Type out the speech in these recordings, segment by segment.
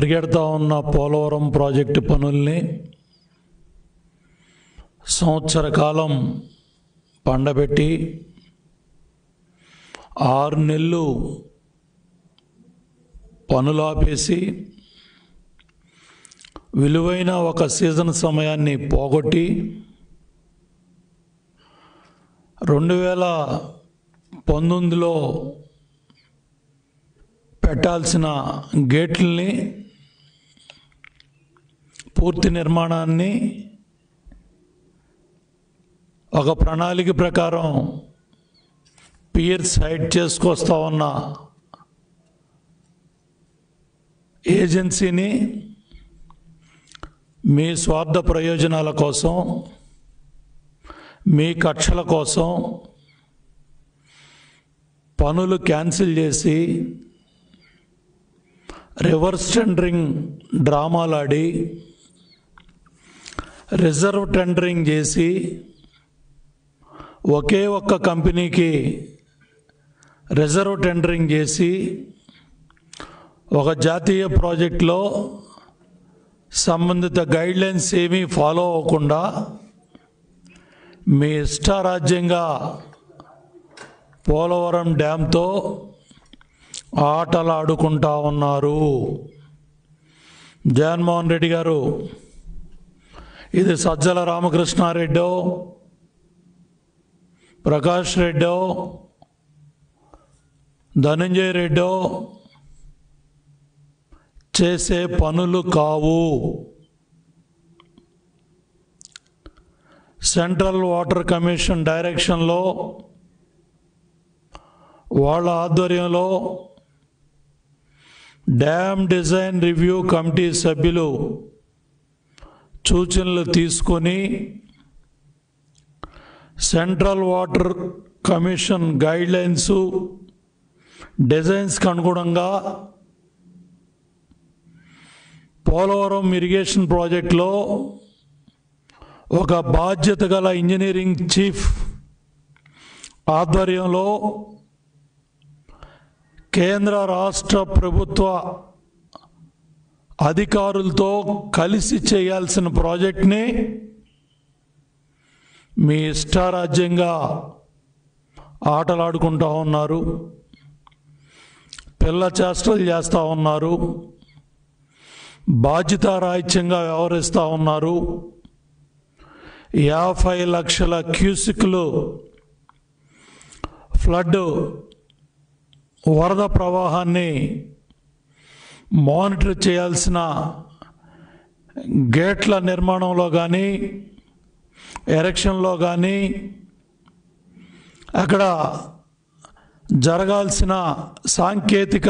పరిగెడతా ఉన్న పోలవరం ప్రాజెక్టు పనుల్ని సంవత్సర కాలం పండబెట్టి ఆరు నెలలు పనులు ఆపేసి విలువైన ఒక సీజన్ సమయాన్ని పోగొట్టి రెండు వేల పంతొమ్మిదిలో పెట్టాల్సిన గేట్లని పూర్తి నిర్మాణాన్ని ఒక ప్రణాళిక ప్రకారం పియర్స్ హైడ్ చేసుకొస్తా ఉన్న ఏజెన్సీని మీ స్వార్థ ప్రయోజనాల కోసం మీ కక్షల కోసం పనులు క్యాన్సిల్ చేసి రివర్స్ టెండరింగ్ డ్రామాలాడి రిజర్వ్ టెండరింగ్ చేసి ఒకే ఒక్క కంపెనీకి రిజర్వ్ టెండరింగ్ చేసి ఒక జాతీయ ప్రాజెక్టులో సంబంధిత గైడ్లైన్స్ ఏమీ ఫాలో అవ్వకుండా మీ ఇష్టారాజ్యంగా పోలవరం డ్యాంతో ఆటలు ఆడుకుంటా ఉన్నారు. జగన్మోహన్ రెడ్డి గారు ఇది సజ్జల రామకృష్ణారెడ్డో ప్రకాష్ రెడ్డో ధనంజయ రెడ్డో చేసే పనులు కావు. సెంట్రల్ వాటర్ కమిషన్ డైరెక్షన్లో వాళ్ళ ఆధ్వర్యంలో డ్యామ్ డిజైన్ రివ్యూ కమిటీ సభ్యులు సూచనలు తీసుకొని సెంట్రల్ వాటర్ కమిషన్ గైడ్లైన్స్ డిజైన్స్కి అనుగుణంగా పోలవరం ఇరిగేషన్ ప్రాజెక్టులో ఒక బాధ్యత గల ఇంజనీరింగ్ చీఫ్ ఆధ్వర్యంలో కేంద్ర రాష్ట్ర ప్రభుత్వ అధికారులతో కలిసి చేయాల్సిన ప్రాజెక్ట్ని మీ ఇష్టారాజ్యంగా ఆటలాడుకుంటూ ఉన్నారు. పిల్ల చేష్టలు చేస్తూ ఉన్నారు. బాధ్యతారాహిత్యంగా వ్యవహరిస్తూ ఉన్నారు. యాభై లక్షల క్యూసిక్లు ఫ్లడ్ వరద ప్రవాహాన్ని మానిటర్ చేయాల్సిన గేట్ల నిర్మాణంలో కానీ ఎరక్షన్లో కానీ అక్కడ జరగాల్సిన సాంకేతిక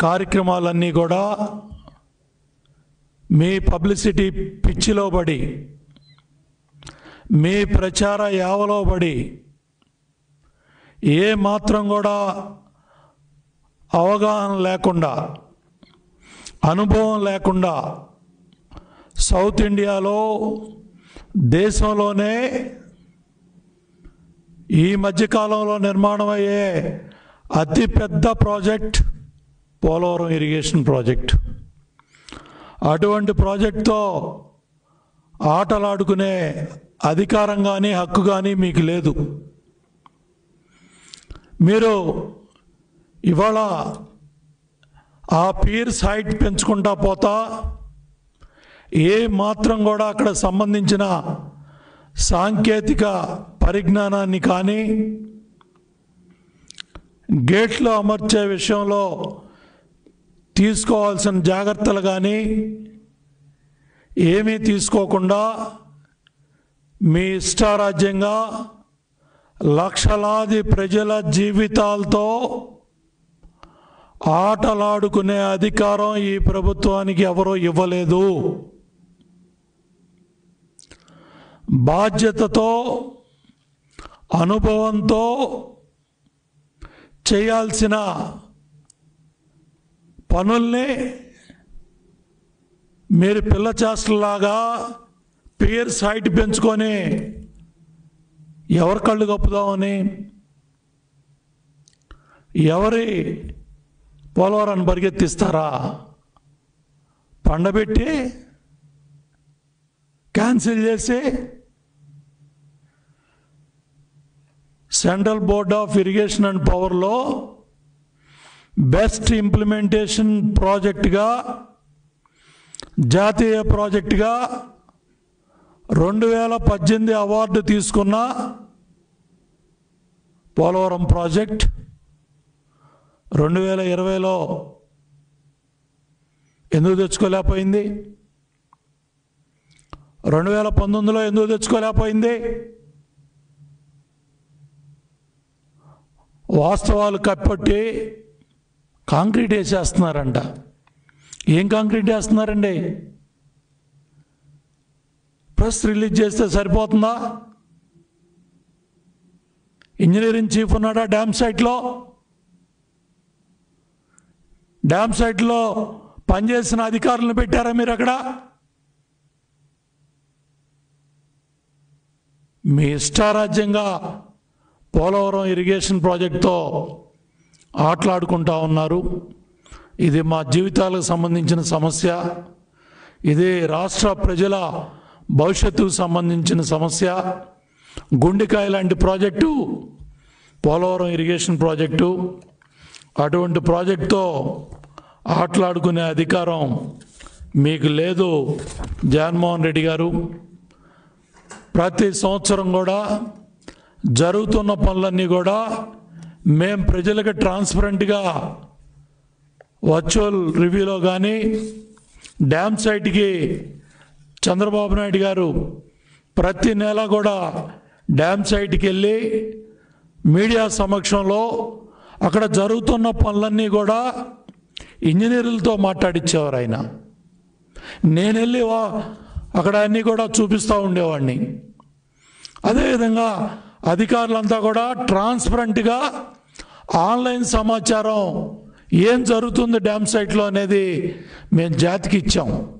కార్యక్రమాలన్నీ కూడా మీ పబ్లిసిటీ పిచ్చిలో పడి మీ ప్రచార యావలో పడి ఏ మాత్రం కూడా అవగాహన లేకుండా అనుభవం లేకుండా సౌత్ ఇండియాలో దేశంలోనే ఈ మధ్యకాలంలో నిర్మాణం అయ్యే అతిపెద్ద ప్రాజెక్ట్ పోలవరం ఇరిగేషన్ ప్రాజెక్ట్. అటువంటి ప్రాజెక్ట్తో ఆటలాడుకునే అధికారం కానీ హక్కు కానీ మీకు లేదు. మీరు ఇవాళ ఆ పీర్స్ హైట్ పెంచుకుంటా పోతా. ఏ మాత్రం కూడా అక్కడ సంబంధించిన సాంకేతిక పరిజ్ఞానాన్ని కానీ గేట్లు అమర్చే విషయంలో తీసుకోవాల్సిన జాగ్రత్తలు కానీ ఏమీ తీసుకోకుండా మీ ఇష్టారాజ్యంగా లక్షలాది ప్రజల జీవితాలతో ఆటలాడుకునే అధికారం ఈ ప్రభుత్వానికి ఎవరో ఇవ్వలేదు. బాధ్యతతో అనుభవంతో చేయాల్సిన పనుల్ని మీరు పిల్ల చేష్టలాగా పియర్స్ హైట్ పెంచుకొని ఎవరి కళ్ళు కప్పుదామని? ఎవరి పోలవరాన్ని పరిగెత్తిస్తారా? పండబెట్టి క్యాన్సిల్ చేసి central board of irrigation and పవర్లో బెస్ట్ ఇంప్లిమెంటేషన్ ప్రాజెక్ట్గా జాతీయ ప్రాజెక్టుగా రెండు వేల పద్దెనిమిది అవార్డు తీసుకున్న పోలవరం ప్రాజెక్ట్ రెండు వేల ఇరవైలో ఎందుకు తెచ్చుకోలేకపోయింది? రెండు వేల పంతొమ్మిదిలో ఎందుకు తెచ్చుకోలేకపోయింది? వాస్తవాలు కప్పట్టి కాంక్రీట్ వేసేస్తున్నారంట. ఏం కాంక్రీట్ వేస్తున్నారండి? ప్రెస్ రిలీజ్ చేస్తే సరిపోతుందా? ఇంజనీరింగ్ చీఫ్ ఉన్నాడా డ్యామ్ సైట్లో? డ్యామ్ సైట్లో పనిచేసిన అధికారులను పెట్టారా మీరు అక్కడ? మీ ఇష్టారాజ్యంగా పోలవరం ఇరిగేషన్ ప్రాజెక్ట్తో ఆటలాడుకుంటా ఉన్నారు. ఇది మా జీవితాలకు సంబంధించిన సమస్య. ఇది రాష్ట్ర ప్రజల భవిష్యత్తుకు సంబంధించిన సమస్య. గుండెకాయ లాంటి ప్రాజెక్టు పోలవరం ఇరిగేషన్ ప్రాజెక్టు. అటువంటి ప్రాజెక్టుతో ఆటలాడుకునే అధికారం మీకు లేదు. జగన్మోహన్ రెడ్డి గారు ప్రతి సంవత్సరం కూడా జరుగుతున్న పనులన్నీ కూడా మేం ప్రజలకు ట్రాన్స్పరెంట్గా వర్చువల్ రివ్యూలో కానీ డ్యామ్ సైట్కి చంద్రబాబు నాయుడు గారు ప్రతి నెల కూడా డ్యామ్ సైట్కి వెళ్ళి మీడియా సమక్షంలో అక్కడ జరుగుతున్న పనులన్నీ కూడా ఇంజనీర్లతో మాట్లాడిచ్చేవారు ఆయన. నేను వెళ్ళి వా- అక్కడ అన్నీ కూడా చూపిస్తూ ఉండేవాడిని. అదేవిధంగా అధికారులంతా కూడా ట్రాన్స్పరెంట్గా ఆన్లైన్ సమాచారం ఏం జరుగుతుంది డ్యామ్ సైట్లో అనేది మేము జాతికి ఇచ్చాం.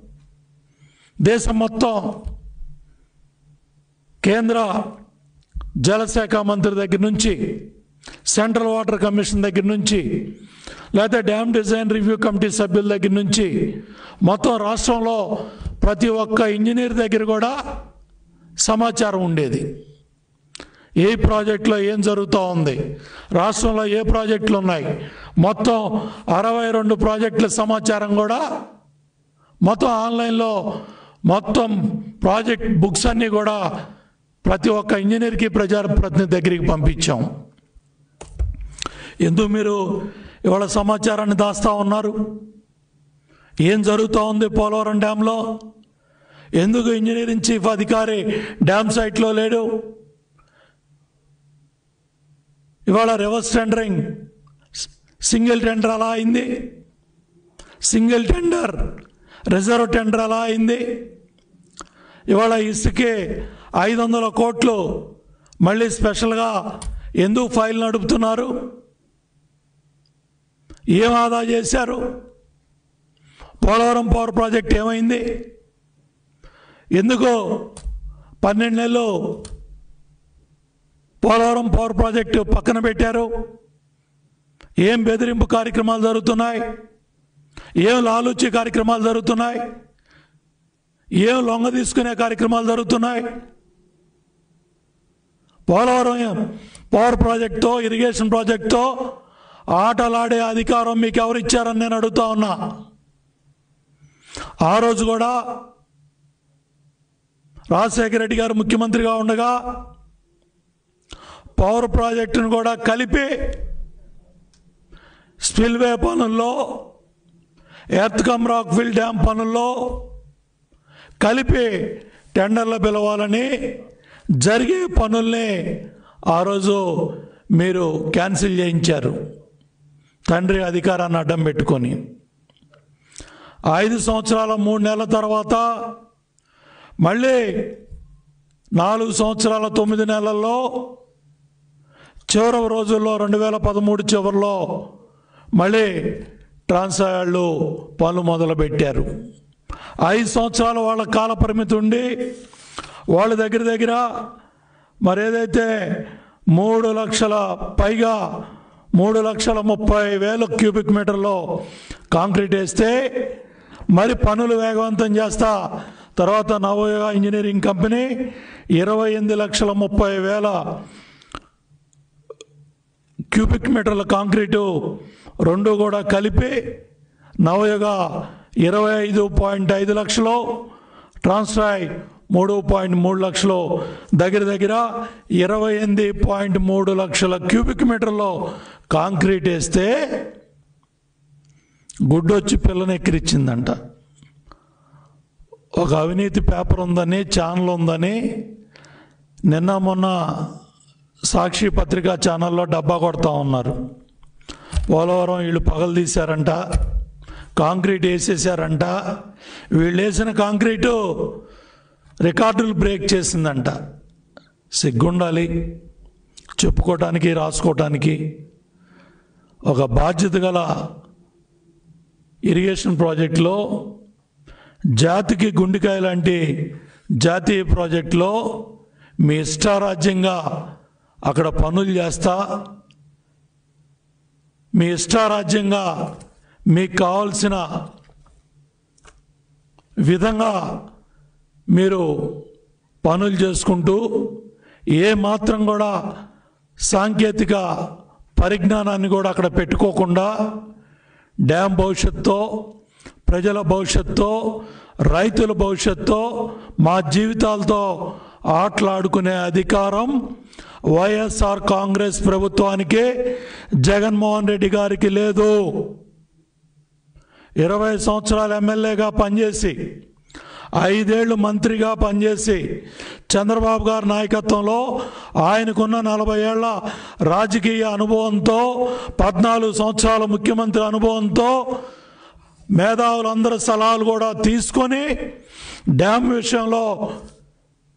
దేశం మొత్తం కేంద్ర జలశాఖ మంత్రి దగ్గర నుంచి సెంట్రల్ వాటర్ కమిషన్ దగ్గర నుంచి లేకపోతే డ్యామ్ డిజైన్ రివ్యూ కమిటీ సభ్యుల దగ్గర నుంచి మొత్తం రాష్ట్రంలో ప్రతి ఒక్క ఇంజనీర్ దగ్గర కూడా సమాచారం ఉండేది. ఏ ప్రాజెక్టులో ఏం జరుగుతూ ఉంది రాష్ట్రంలో ఏ ప్రాజెక్టులు ఉన్నాయి మొత్తం అరవై రెండు ప్రాజెక్టుల సమాచారం కూడా మొత్తం ఆన్లైన్లో మొత్తం ప్రాజెక్ట్ బుక్స్ అన్నీ కూడా ప్రతి ఒక్క ఇంజనీర్కి ప్రజాప్రతినిధి దగ్గరికి పంపించాం. ఎందుకు మీరు ఇవాళ సమాచారాన్ని దాస్తా ఉన్నారు? ఏం జరుగుతూ ఉంది పోలవరం డ్యాంలో? ఎందుకు ఇంజనీరింగ్ చీఫ్ అధికారి డ్యామ్ సైట్లో లేడు? ఇవాళ రివర్స్ టెండరింగ్ సింగిల్ టెండర్ అలా అయింది. సింగిల్ టెండర్ రిజర్వ్ టెండర్ అలా అయింది. ఇవాళ ఇసుకే ఐదు వందల కోట్లు మళ్ళీ స్పెషల్గా ఎందుకు ఫైల్ నడుపుతున్నారు? ఏం ఆదా చేశారు? పోలవరం పవర్ ప్రాజెక్ట్ ఏమైంది? ఎందుకు పన్నెండు నెలలు పోలవరం పవర్ ప్రాజెక్టు పక్కన పెట్టారు. ఏం బెదిరింపు కార్యక్రమాలు జరుగుతున్నాయి? ఏం లాలుచ్చి కార్యక్రమాలు జరుగుతున్నాయి? ఏం లొంగ తీసుకునే కార్యక్రమాలు జరుగుతున్నాయి? పోలవరం పవర్ ప్రాజెక్ట్తో ఇరిగేషన్ ప్రాజెక్ట్తో ఆటలాడే అధికారం మీకు ఎవరు ఇచ్చారని నేను అడుగుతా ఉన్నా. ఆ రోజు కూడా రాజశేఖర రెడ్డి గారు ముఖ్యమంత్రిగా ఉండగా పవర్ ప్రాజెక్టును కూడా కలిపి స్పిల్వే పనుల్లో ఎర్త్ కమ్ రాక్ఫిల్ డ్యామ్ పనుల్లో కలిపి టెండర్లు పిలవాలని జరిగే పనుల్ని ఆ రోజు మీరు క్యాన్సిల్ చేయించారు. తండ్రి అధికారాన్ని అడ్డం పెట్టుకొని. ఐదు సంవత్సరాల మూడు నెలల తర్వాత మళ్ళీ నాలుగు సంవత్సరాల తొమ్మిది నెలల్లో చివరి రోజుల్లో రెండు వేల పదమూడు చివరిలో మళ్ళీ ట్రాన్సాయాళ్ళు పనులు మొదలుపెట్టారు. ఐదు సంవత్సరాలు వాళ్ళ కాల పరిమితి ఉండి వాళ్ళ దగ్గర దగ్గర మరేదైతే మూడు లక్షల పైగా మూడు లక్షల ముప్పై వేల క్యూబిక్ మీటర్లో కాంక్రీట్ వేస్తే మరి పనులు వేగవంతం చేస్తా. తర్వాత నవయోగ ఇంజనీరింగ్ కంపెనీ ఇరవై ఎనిమిది లక్షల ముప్పై వేల క్యూబిక్ మీటర్ల కాంక్రీటు రెండు కూడా కలిపి నవయుగ ఇరవై ఐదు పాయింట్ ఐదు లక్షలు ట్రాన్స్ట్రాయ్ మూడు పాయింట్ మూడు లక్షలు. దగ్గర దగ్గర ఇరవై ఎనిమిది పాయింట్ మూడు లక్షల క్యూబిక్ మీటర్లో కాంక్రీట్ వేస్తే గుడ్డొచ్చి పిల్లని ఎక్కిరిచ్చిందంట. ఒక అవినీతి పేపర్ ఉందని ఛానల్ ఉందని నిన్న మొన్న సాక్షి పత్రికా ఛానల్లో డబ్బా కొడతా ఉన్నారు. పోలవరం వీళ్ళు పగలు తీశారంట కాంక్రీట్ వేసేసారంట వీళ్ళు వేసిన కాంక్రీటు రికార్డులు బ్రేక్ చేసిందంట. సిగ్గుండాలి చెప్పుకోవటానికి రాసుకోవటానికి ఒక బాధ్యత గల ఇరిగేషన్ ప్రాజెక్టులో జాతికి గుండెకాయ లాంటి జాతీయ ప్రాజెక్టులో మీ ఇష్టారాజ్యంగా అక్కడ పనులు చేస్తా మీ ఇష్టారాజ్యంగా మీకు కావాల్సిన విధంగా మీరు పనులు చేసుకుంటూ ఏ మాత్రం కూడా సాంకేతిక పరిజ్ఞానాన్ని కూడా అక్కడ పెట్టుకోకుండా డ్యామ్ భవిష్యత్తో ప్రజల భవిష్యత్తో రైతుల భవిష్యత్తో మా జీవితాలతో ఆటలాడుకునే అధికారం వైఎస్ఆర్ కాంగ్రెస్ ప్రభుత్వానికి జగన్మోహన్ రెడ్డి గారికి లేదు. ఇరవై సంవత్సరాలు ఎమ్మెల్యేగా పనిచేసి ఐదేళ్ళు మంత్రిగా పనిచేసి చంద్రబాబు గారి నాయకత్వంలో ఆయనకున్న నలభై ఏళ్ళ రాజకీయ అనుభవంతో పద్నాలుగు సంవత్సరాల ముఖ్యమంత్రి అనుభవంతో మేధావులందరి సలహాలు కూడా తీసుకొని డ్యామ్ విషయంలో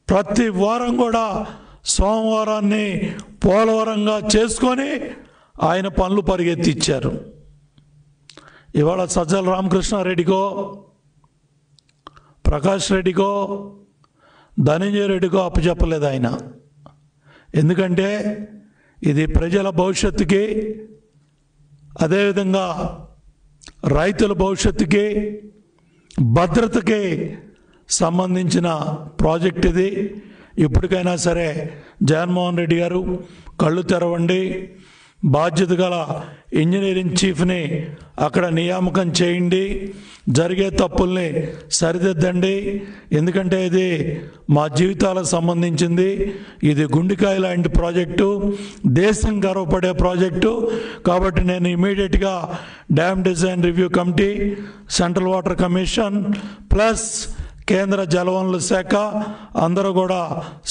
ప్రతి వారం కూడా సోమవారాన్ని పోలవరంగా చేసుకొని ఆయన పనులు పరిగెత్తిచ్చారు. ఇవాళ సజ్జల రామకృష్ణారెడ్డికో ప్రకాష్ రెడ్డికో ధనంజయ రెడ్డికో అప్పచెప్పలేదు ఆయన. ఎందుకంటే ఇది ప్రజల భవిష్యత్తుకి అదేవిధంగా రైతుల భవిష్యత్తుకి భద్రతకి సంబంధించిన ప్రాజెక్ట్ ఇది. ఇప్పటికైనా సరే జగన్మోహన్ రెడ్డి గారు కళ్ళు తెరవండి. బాధ్యత గల ఇంజనీరింగ్ చీఫ్ని అక్కడ నియామకం చేయండి. జరిగే తప్పుల్ని సరిదిద్దండి. ఎందుకంటే ఇది మా జీవితాలకు సంబంధించింది. ఇది గుండెకాయ లాంటి ప్రాజెక్టు. దేశం గర్వపడే ప్రాజెక్టు. కాబట్టి నేను ఇమీడియట్గా dam design review committee central water commission plus కేంద్ర జలవనరుల శాఖ అందరూ కూడా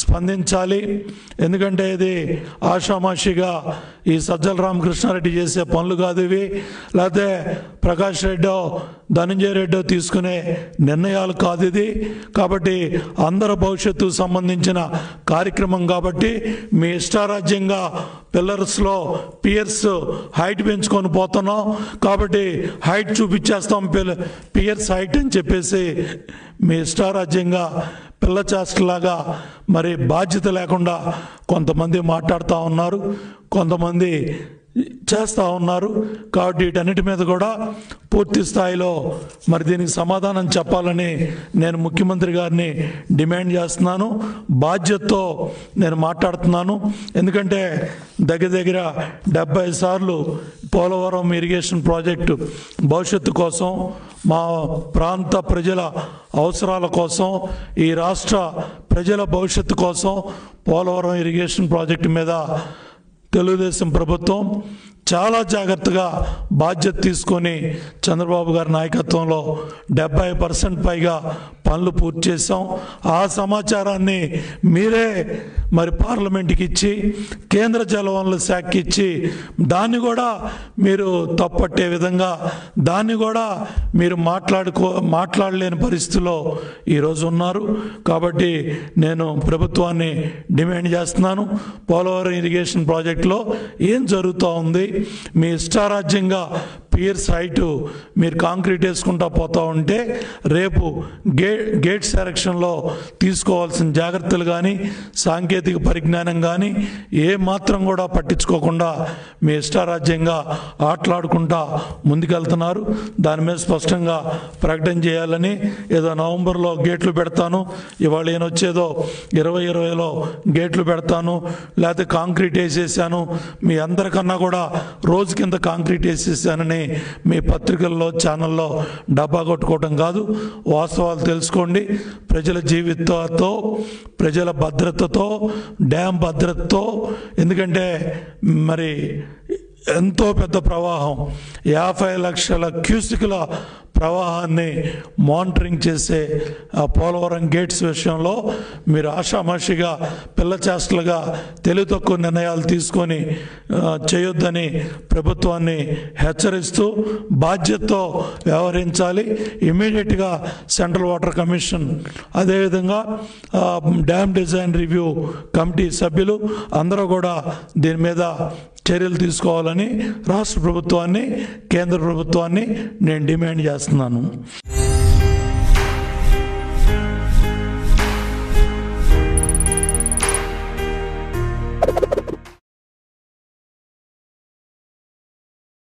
స్పందించాలి. ఎందుకంటే ఇది ఆషామాషిగా ఈ సజ్జల రామకృష్ణారెడ్డి చేసే పనులు కాదు ఇవి. లేకపోతే ప్రకాష్ రెడ్డో ధనంజయ రెడ్డో తీసుకునే నిర్ణయాలు కాదు ఇది. కాబట్టి అందరి భవిష్యత్తు సంబంధించిన కార్యక్రమం కాబట్టి మీ ఇష్టారాజ్యంగా పిల్లర్స్లో పియర్స్ హైట్ పెంచుకొని పోతున్నాం. కాబట్టి హైట్ చూపించేస్తాం పిల్ల పియర్స్ హైట్ అని చెప్పేసి మీ ఇష్టారాజ్యంగా పిల్ల చేష్టలాగా మరి బాధ్యత లేకుండా కొంతమంది మాట్లాడుతూ ఉన్నారు. కొంతమంది చేస్తూ ఉన్నారు. కాబట్టి వీటన్నిటి మీద కూడా పూర్తి స్థాయిలో మరి దీనికి సమాధానం చెప్పాలని నేను ముఖ్యమంత్రి గారిని డిమాండ్ చేస్తున్నాను. బాధ్యతతో నేను మాట్లాడుతున్నాను. ఎందుకంటే దగ్గర దగ్గర డెబ్బై సార్లు పోలవరం ఇరిగేషన్ ప్రాజెక్టు భవిష్యత్తు కోసం మా ప్రాంత ప్రజల అవసరాల కోసం ఈ రాష్ట్ర ప్రజల భవిష్యత్తు కోసం పోలవరం ఇరిగేషన్ ప్రాజెక్టు మీద తెలుగుదేశం ప్రభుత్వం చాలా జాగ్రత్తగా బాధ్యత తీసుకొని చంద్రబాబు గారి నాయకత్వంలో డెబ్బై పర్సెంట్ పైగా పనులు పూర్తి చేశాం. ఆ సమాచారాన్ని మీరే మరి పార్లమెంట్కి ఇచ్చి కేంద్ర జలవనరుల శాఖకి ఇచ్చి దాన్ని కూడా మీరు తప్పట్టే విధంగా దాన్ని కూడా మీరు మాట్లాడుకో మాట్లాడలేని పరిస్థితిలో ఈరోజు ఉన్నారు. కాబట్టి నేను ప్రభుత్వాన్ని డిమాండ్ చేస్తున్నాను. పోలవరం ఇరిగేషన్ ప్రాజెక్టులో ఏం జరుగుతూ ఉంది? మీ ఇష్టారాజ్యంగా పియర్స్ హైటు మీరు కాంక్రీట్ వేసుకుంటా పోతూ ఉంటే రేపు గే గేట్ సెలక్షన్లో తీసుకోవాల్సిన జాగ్రత్తలు కానీ సాంకేతిక పరిజ్ఞానం కానీ ఏ మాత్రం కూడా పట్టించుకోకుండా మీ ఇష్టారాజ్యంగా ఆటలాడుకుంటా ముందుకెళ్తున్నారు. దాని మీద స్పష్టంగా ప్రకటన చేయాలని ఏదో నవంబర్లో గేట్లు పెడతాను ఇవాళ నేను వచ్చేదో ఇరవై ఇరవైలో గేట్లు పెడతాను లేకపోతే కాంక్రీట్ వేసేసాను మీ అందరికన్నా కూడా రోజు కింద కాంక్రీట్ వేసేసానని మీ పత్రికల్లో ఛానల్లో డబ్బా కొట్టుకోవడం కాదు. వాస్తవాలు తెలుసుకోండి. ప్రజల జీవితంతో ప్రజల భద్రతతో డ్యామ్ భద్రతతో ఎందుకంటే మరి ఎంతో పెద్ద ప్రవాహం. యాభై లక్షల క్యూసికుల ప్రవాహాన్ని మానిటరింగ్ చేసే పోలవరం గేట్స్ విషయంలో మీరు ఆషామాషిగా పిల్ల చేష్టలుగా తెలివి తక్కువ నిర్ణయాలు తీసుకొని చేయొద్దని ప్రభుత్వాన్ని హెచ్చరిస్తూ బాధ్యతతో వ్యవహరించాలి. ఇమీడియట్గా సెంట్రల్ వాటర్ కమిషన్ అదేవిధంగా డ్యామ్ డిజైన్ రివ్యూ కమిటీ సభ్యులు అందరూ కూడా దీని మీద చర్యలు తీసుకోవాలని రాష్ట్ర ప్రభుత్వాన్ని కేంద్ర ప్రభుత్వాన్ని నేను డిమాండ్ చేస్తున్నాను.